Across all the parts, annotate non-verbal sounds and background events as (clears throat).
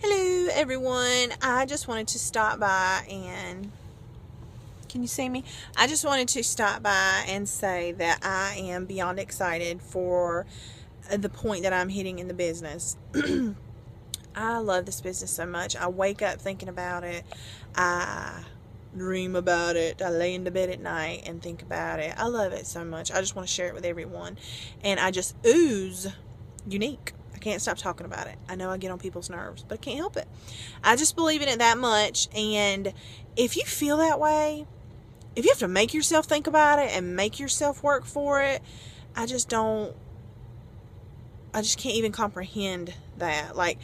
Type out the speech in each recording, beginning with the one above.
Hello, everyone. I just wanted to stop by and. Can you see me? I just wanted to stop by and say that I am beyond excited for uh, the point that I'm hitting in the business. (clears throat) I love this business so much. I wake up thinking about it. I dream about it. I lay in the bed at night and think about it. I love it so much. I just want to share it with everyone. And I just ooze Younique. I can't stop talking about it. I know I get on people's nerves, but I can't help it. I just believe in it that much. And if you feel that way, if you have to make yourself think about it and make yourself work for it, I just don't, I just can't even comprehend that. Like,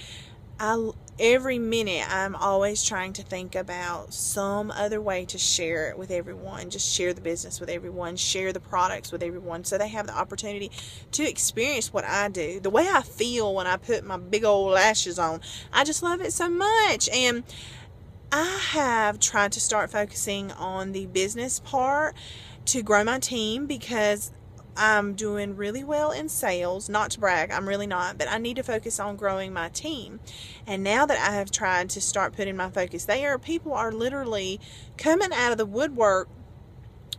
I every minute I'm always trying to think about some other way to share it with everyone. Just share the business with everyone, share the products with everyone so they have the opportunity to experience what I do. The way I feel when I put my big old lashes on. I just love it so much. And I have tried to start focusing on the business part to grow my team because I'm doing really well in sales. Not to brag, I'm really not, but I need to focus on growing my team. And now that I have tried to start putting my focus there, people are literally coming out of the woodwork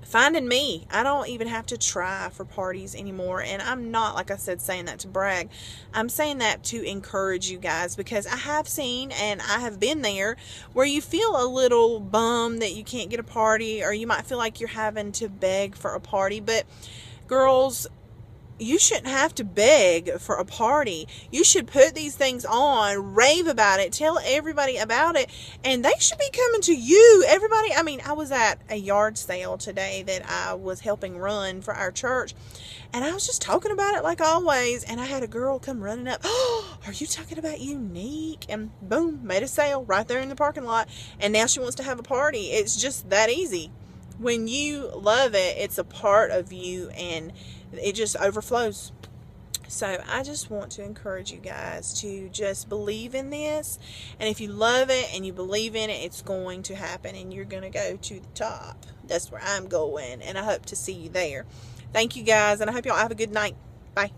finding me. I don't even have to try for parties anymore. And I'm not, like I said, saying that to brag. I'm saying that to encourage you guys because I have seen and I have been there where you feel a little bum that you can't get a party or you might feel like you're having to beg for a party. But girls, you shouldn't have to beg for a party. You should put these things on, rave about it, tell everybody about it, and they should be coming to you. Everybody, I mean, I was at a yard sale today that I was helping run for our church, and I was just talking about it like always, and I had a girl come running up. Oh, (gasps) are you talking about Younique? And boom, made a sale right there in the parking lot, and now she wants to have a party. It's just that easy when you love it, it's a part of you and it just overflows. So I just want to encourage you guys to just believe in this. And if you love it and you believe in it, it's going to happen and you're going to go to the top. That's where I'm going. And I hope to see you there. Thank you guys. And I hope y'all have a good night. Bye.